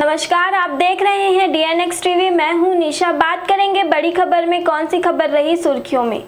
नमस्कार, आप देख रहे हैं डीएनएक्स टीवी मैं हूँ निशा। बात करेंगे बड़ी खबर में, कौन सी खबर रही सुर्खियों में?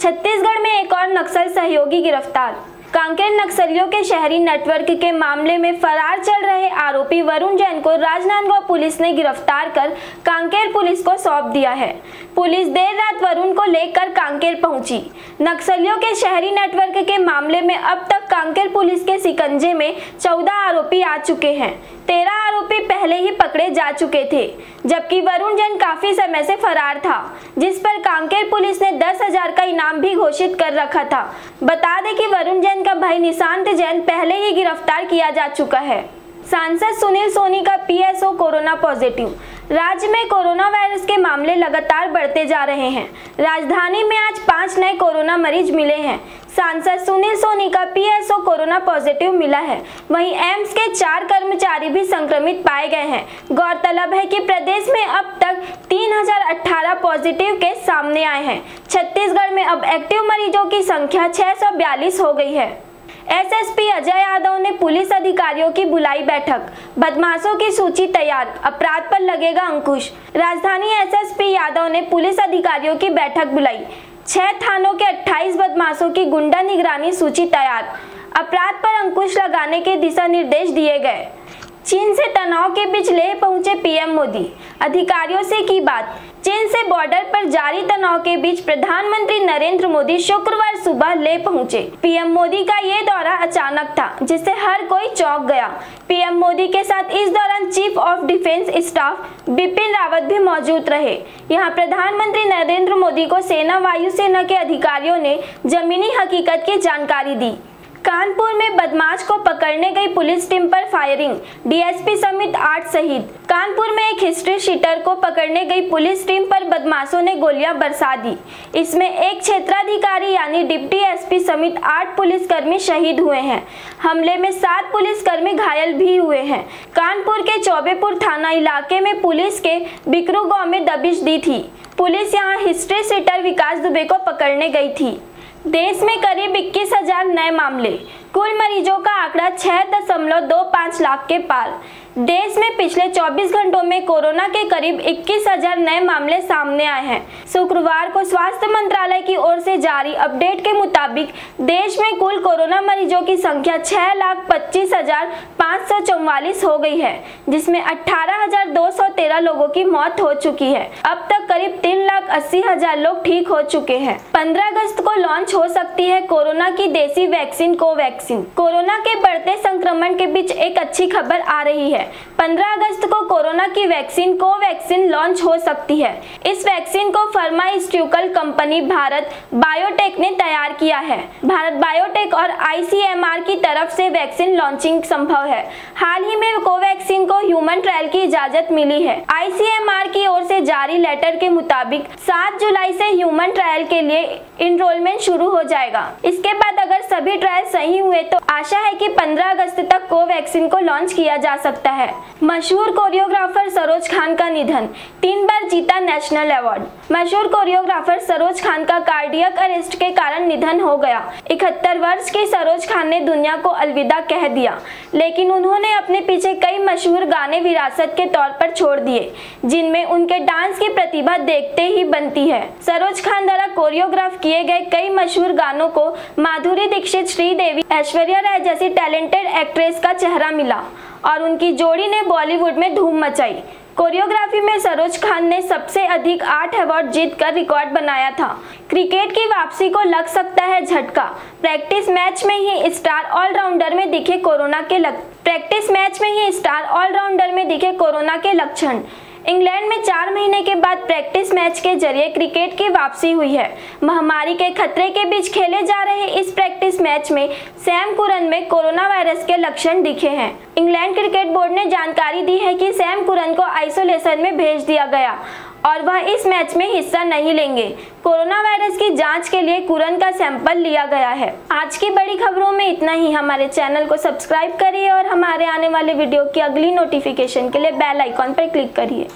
छत्तीसगढ़ में एक और नक्सल सहयोगी गिरफ़्तार। कांकेर नक्सलियों के शहरी नेटवर्क के मामले में फरार चल रहे आरोपी वरुण जैन को राजनांदगांव पुलिस ने गिरफ़्तार कर कांकेर पुलिस को सौंप दिया है। पुलिस देर रात वरुण को लेकर कांकेर पहुँची। नक्सलियों के शहरी नेटवर्क के मामले में अब तक कांकेर पुलिस के सिकंजे में चौदह आरोपी आ चुके हैं। तेरह आरोपी पहले ही पकड़े जा चुके थे, जबकि वरुण जैन काफ़ी समय से फरार था, जिस पर कांकेर पुलिस ने दस हज़ार का इनाम भी घोषित कर रखा था। बता दें कि वरुण जैन का भाई निशांत जैन पहले ही गिरफ़्तार किया जा चुका है। सांसद सुनील सोनी का पीएसओ कोरोना पॉजिटिव राज्य में कोरोना वायरस के मामले लगातार बढ़ते जा रहे हैं। राजधानी में आज पाँच नए कोरोना मरीज़ मिले हैं। सांसद सुनील सोनी का पीएसओ कोरोना पॉजिटिव मिला है। वहीं एम्स के चार कर्मचारी भी संक्रमित पाए गए हैं। गौरतलब है कि प्रदेश में अब तक 3018 पॉजिटिव केस सामने आए हैं। छत्तीसगढ़ में अब एक्टिव मरीजों की संख्या 642 हो गई है। एसएसपी अजय यादव ने पुलिस अधिकारियों की बुलाई बैठक। बदमाशों की सूची तैयार, अपराध पर लगेगा अंकुश। राजधानी एसएसपी यादव ने पुलिस अधिकारियों की बैठक बुलाई। छह थानों के 28 बदमाशों की गुंडा निगरानी सूची तैयार। अपराध पर अंकुश लगाने के दिशा निर्देश दिए गए। चीन से तनाव के बीच लेह पहुँचे पीएम मोदी। अधिकारियों से की बात? बॉर्डर पर जारी तनाव के बीच प्रधानमंत्री नरेंद्र मोदी शुक्रवार सुबह ले पहुँचे। पीएम मोदी का ये दौरा अचानक था, जिससे हर कोई चौंक गया। पीएम मोदी के साथ इस दौरान chief of defence staff Bipin Rawat भी मौजूद रहे। यहाँ प्रधानमंत्री नरेंद्र मोदी को सेना वायुसेना के अधिकारियों ने जमीनी हकीकत की जानकारी दी। कानपुर में बदमाश को पकड़ने गई पुलिस टीम पर फायरिंग। डीएसपी समेत आठ शहीद। कानपुर में एक हिस्ट्री शीटर को पकड़ने गई पुलिस टीम पर बदमाशों ने गोलियाँ बरसा दी। इसमें एक क्षेत्राधिकारी यानी डिप्टी एसपी समेत आठ पुलिसकर्मी शहीद हुए हैं। हमले में सात पुलिसकर्मी घायल भी हुए हैं। कानपुर के चौबेपुर थाना इलाके में पुलिस के बिकरू गाँव में दबिश दी थी। पुलिस यहाँ हिस्ट्री सीटर विकास दुबे को पकड़ने गई थी। देश में करीब इक्कीस हज़ार नए मामले कुल मरीजों का आंकड़ा छह दशमलव दो पाँच लाख के पार। देश में पिछले 24 घंटों में कोरोना के करीब इक्कीस हज़ार नए मामले सामने आए हैं। शुक्रवार को स्वास्थ्य मंत्रालय की ओर से जारी अपडेट के मुताबिक, देश में कुल कोरोना मरीजों की संख्या छह लाख पच्चीस हज़ार पाँच सौ चौवालीस हो गई है, जिसमें अठारह हज़ार दो सौ तेरह लोगों की मौत हो चुकी है। अब तक करीब तीन लाख अस्सी हज़ार लोग ठीक हो चुके हैं। पंद्रह अगस्त को लॉन्च हो सकती है कोरोना की देसी वैक्सीन कोवैक्सीन कोरोना के बढ़ते संक्रमण के बीच एक अच्छी खबर आ रही है। 15 अगस्त को कोरोना की वैक्सीन कोवैक्सीन लॉन्च हो सकती है। इस वैक्सीन को फार्मास्यूटिकल कंपनी भारत बायोटेक ने तैयार किया है। भारत बायोटेक और आईसीएमआर की तरफ़ से वैक्सीन लॉन्चिंग संभव है। हाल ही में कोवैक्सीन को ह्यूमन ट्रायल की इजाज़त मिली है। आईसीएमआर की ओर से जारी लेटर के मुताबिक 7 जुलाई से ह्यूमन ट्रायल के लिए इनरोलमेंट शुरू हो जाएगा। इसके बाद अगर सभी ट्रायल सही हुए तो आशा है कि 15 अगस्त तक कोवैक्सीन को लॉन्च किया जा सकता है। मशहूर कोरियोग्राफर सरोज खान का निधन, तीन बार जीता नेशनल अवार्ड मशहूर कोरियोग्राफर सरोज खान का कार्डियक अरेस्ट के कारण निधन हो गया। इकहत्तर वर्ष की सरोज खान ने दुनिया को अलविदा कह दिया, लेकिन उन्होंने अपने पीछे कई मशहूर गाने विरासत के तौर पर छोड़ दिए, जिनमें उनके डांस की प्रतिभा देखते ही बनती है। सरोज खान द्वारा कोरियोग्राफ किए गए कई मशहूर गानों को माधुरी दीक्षित, श्रीदेवी, ऐश्वर्या राय जैसी टैलेंटेड एक्ट्रेस का चेहरा मिला और उनकी जोड़ी ने बॉलीवुड में धूम मचाई। कोरियोग्राफी में सरोज खान ने सबसे अधिक आठ अवार्ड जीतकर रिकॉर्ड बनाया था। क्रिकेट की वापसी को लग सकता है झटका। प्रैक्टिस मैच में ही स्टार ऑलराउंडर में दिखे कोरोना के लग प्रैक्टिस मैच में ही स्टार ऑलराउंडर में दिखे कोरोना के लक्षण। इंग्लैंड में चार महीने के बाद प्रैक्टिस मैच के ज़रिए क्रिकेट की वापसी हुई है। महामारी के खतरे के बीच खेले जा रहे इस प्रैक्टिस मैच में सैम कुरन में कोरोना वायरस के लक्षण दिखे हैं। इंग्लैंड क्रिकेट बोर्ड ने जानकारी दी है कि सैम कुरन को आइसोलेशन में भेज दिया गया। और वह इस मैच में हिस्सा नहीं लेंगे। कोरोना वायरस की जाँच के लिए कुरन का सैंपल लिया गया है। आज की बड़ी खबरों में इतना ही। हमारे चैनल को सब्सक्राइब करिए और हमारे आने वाले वीडियो की अगली नोटिफिकेशन के लिए बेल आइकॉन पर क्लिक करिए।